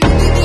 Baby,